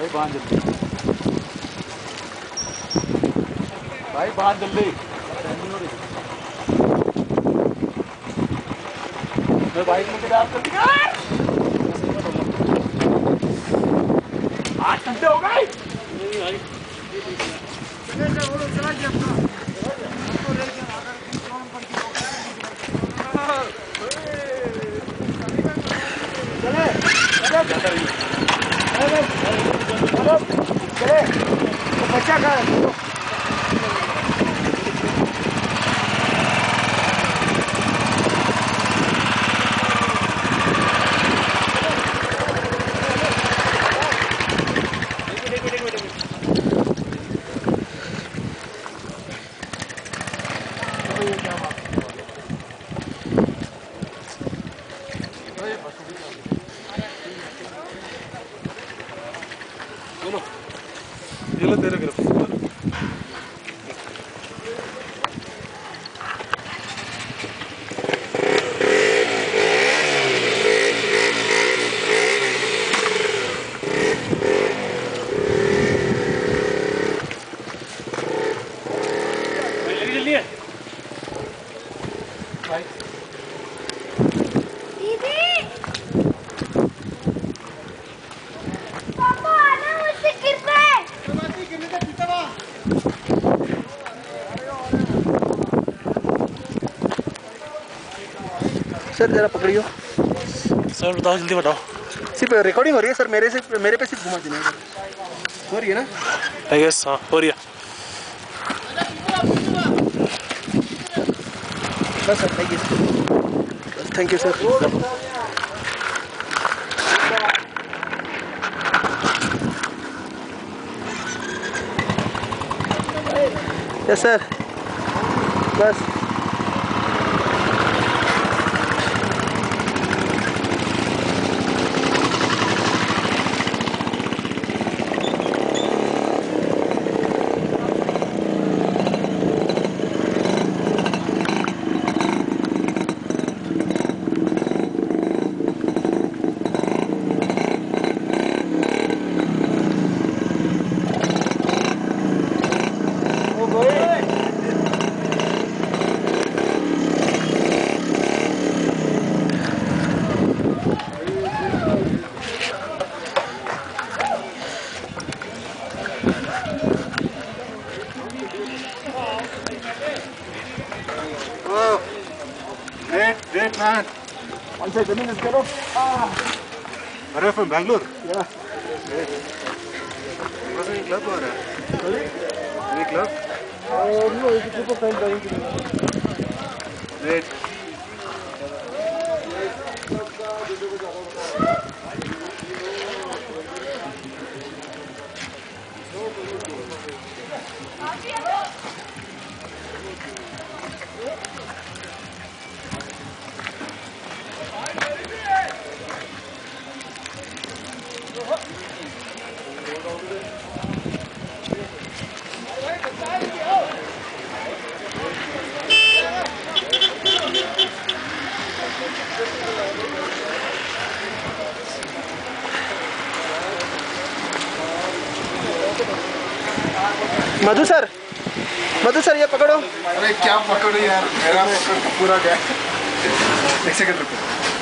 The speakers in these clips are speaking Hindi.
भाई, बाँध जल्दी। भाई, बाँध जल्दी। मैं बाइक में गिरा जल्दी कर आठ घंटे हो गए Peraí, vou te agarrar. लो तेरे गिरफ्त दीदी सर जरा पकड़ियो सर बताओ जल्दी बताओ सिर्फ़ रिकॉर्डिंग हो रही है सर मेरे से मेरे पे सिर्फ़ घुमा देना हो रही है ना आई गेस हाँ हो रही है बस sir thank you thank you sir yes sir Oh. Net, net man. One second, minute, get up. Ah. Maar even in Bangalore? Ja. Nee. Was in die club hoor? Sorry? In die club? Uh, no, ik heb ook geen bij Nee. Madhu sir Madhu sir ये पकड़ो। अरे क्या पकड़ो यार, मेरा पूरा गया। एक सेकंड रुको।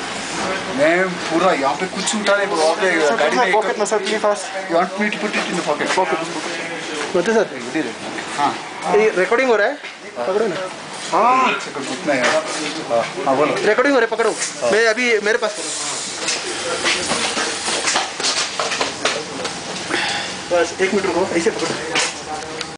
मैं पूरा यहाँ पे कुछ उठा नहीं पाऊँ आपने गाड़ी में पॉकेट में sir please fast You want me to put it in the pocket? Madhu sir दे दे। हाँ। ये रिकॉर्डिंग हो रहा है? पकड़ो ना। हाँ सेकंड उतना यार हाँ हाँ बोलो। रिकॉर्डिंग हो रहा है पकड़ो। मैं अभी मेरे पास बस एक मिनट रुको ऐसे पकड़ो।